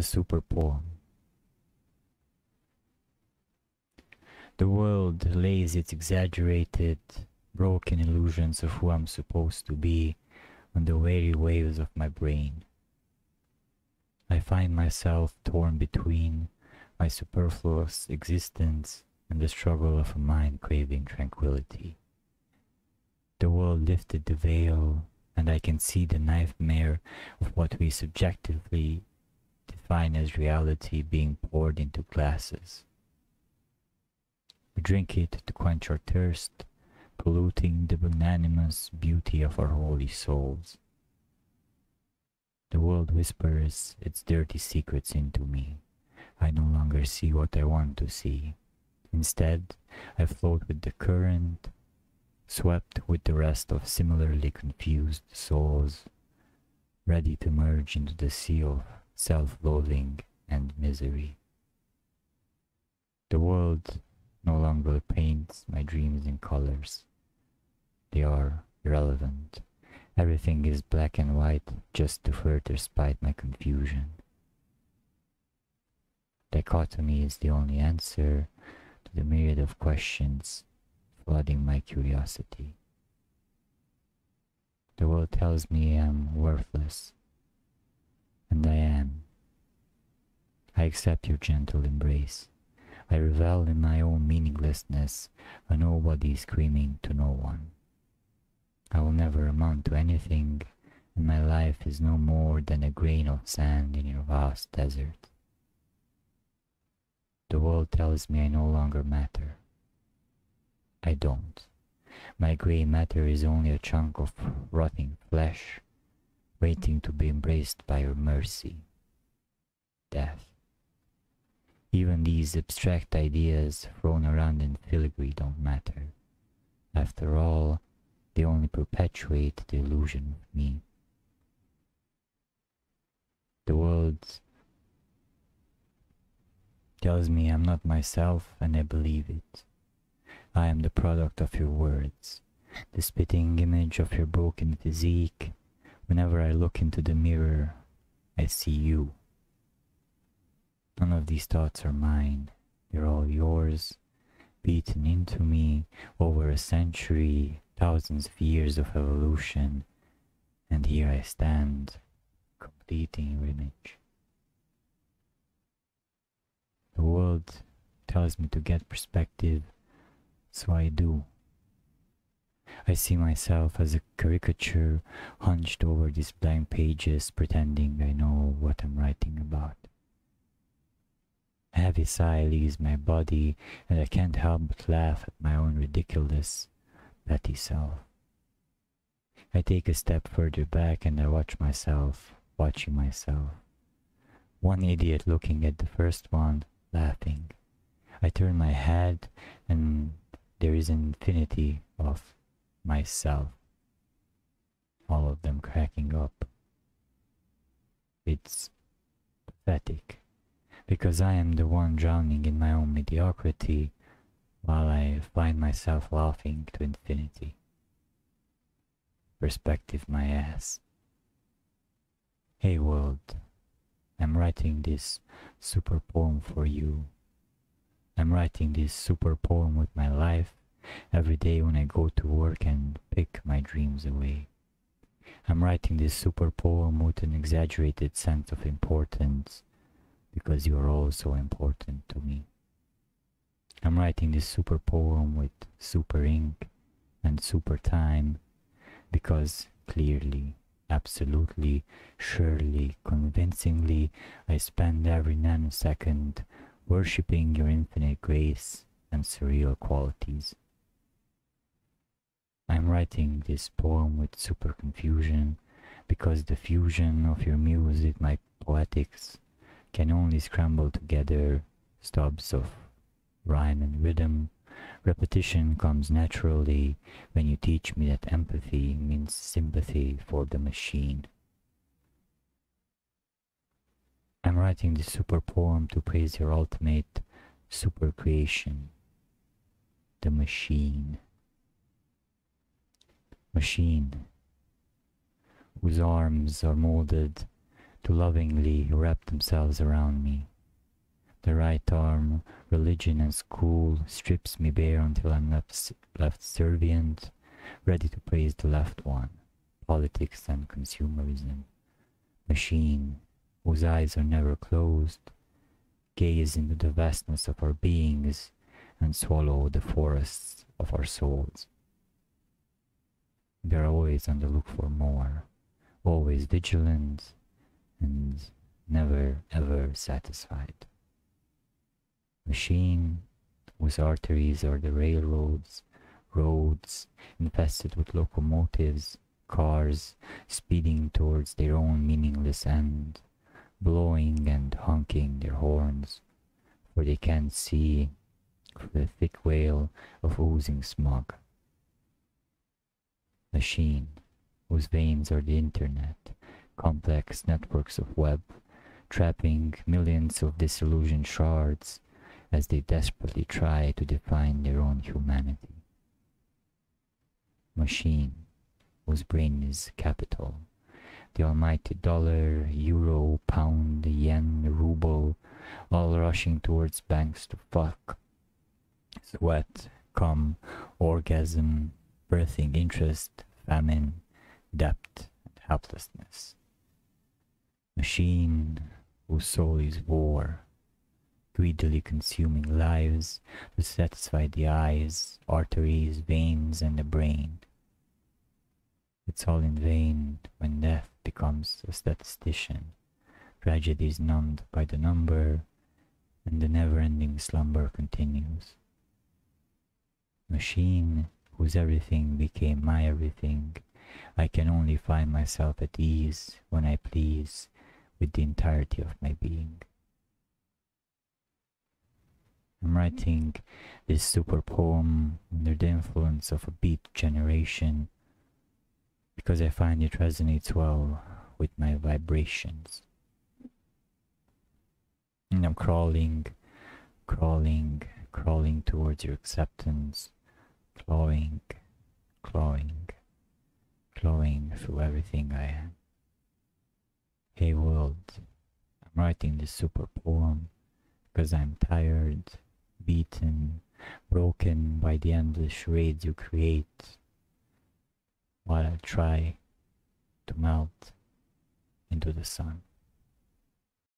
The super poem. The world lays its exaggerated, broken illusions of who I'm supposed to be on the weary waves of my brain. I find myself torn between my superfluous existence and the struggle of a mind craving tranquility. The world lifted the veil, and I can see the nightmare of what we subjectively define as reality being poured into glasses. We drink it to quench our thirst, polluting the magnanimous beauty of our holy souls. The world whispers its dirty secrets into me. I no longer see what I want to see. Instead, I float with the current, swept with the rest of similarly confused souls, ready to merge into the sea of self-loathing and misery. The world no longer paints my dreams in colors. They are irrelevant. Everything is black and white just to further spite my confusion. Dichotomy is the only answer to the myriad of questions flooding my curiosity. The world tells me I'm worthless, and I am. I accept your gentle embrace. I revel in my own meaninglessness, a nobody screaming to no one. I will never amount to anything, and my life is no more than a grain of sand in your vast desert. The world tells me I no longer matter. I don't. My grey matter is only a chunk of rotting flesh, waiting to be embraced by your mercy. Death. Even these abstract ideas thrown around in filigree don't matter. After all, they only perpetuate the illusion of me. The world tells me I'm not myself and I believe it. I am the product of your words, the spitting image of your broken physique. Whenever I look into the mirror, I see you. None of these thoughts are mine, they're all yours, beaten into me over a century, thousands of years of evolution, and here I stand, completing your image. The world tells me to get perspective, so I do. I see myself as a caricature hunched over these blank pages, pretending I know what I'm writing about. A heavy sigh leaves my body, and I can't help but laugh at my own ridiculous, petty self. I take a step further back and I watch myself, watching myself. One idiot looking at the first one, laughing. I turn my head, and there is an infinity of myself, all of them cracking up. It's pathetic because I am the one drowning in my own mediocrity while I find myself laughing to infinity. Perspective my ass. Hey world, I'm writing this super poem for you. I'm writing this super poem with my every day when I go to work and pick my dreams away. I'm writing this super poem with an exaggerated sense of importance because you are all so important to me. I'm writing this super poem with super ink and super time because clearly, absolutely, surely, convincingly, I spend every nanosecond worshipping your infinite grace and surreal qualities. I'm writing this poem with super confusion because the fusion of your music, my poetics can only scramble together stubs of rhyme and rhythm. Repetition comes naturally when you teach me that empathy means sympathy for the machine. I'm writing this super poem to praise your ultimate super creation, the machine. Machine, whose arms are molded to lovingly wrap themselves around me. The right arm, religion and school, strips me bare until I'm left, left servient, ready to praise the left one, politics and consumerism. Machine, whose eyes are never closed, gaze into the vastness of our beings and swallow the forests of our souls. We are always on the look for more, always vigilant and never ever satisfied. Machine whose arteries are the railroads, roads infested with locomotives, cars speeding towards their own meaningless end, blowing and honking their horns, for they can't see through the thick veil of oozing smog machine, whose veins are the internet, complex networks of web, trapping millions of disillusioned shards as they desperately try to define their own humanity. Machine, whose brain is capital, the almighty dollar, euro, pound, yen, ruble, all rushing towards banks to fuck, sweat, come, orgasm, birthing interest, famine, debt, and helplessness. Machine whose soul is war, greedily consuming lives to satisfy the eyes, arteries, veins, and the brain. It's all in vain when death becomes a statistician, tragedy is numbed by the number, and the never-ending slumber continues. Machine whose everything became my everything, I can only find myself at ease when I please with the entirety of my being. I'm writing this super poem under the influence of a beat generation because I find it resonates well with my vibrations. And I'm crawling, crawling, crawling towards your acceptance clawing, clawing, clawing through everything I am. Hey world, I'm writing this super poem because I'm tired, beaten, broken by the endless charades you create while I try to melt into the sun.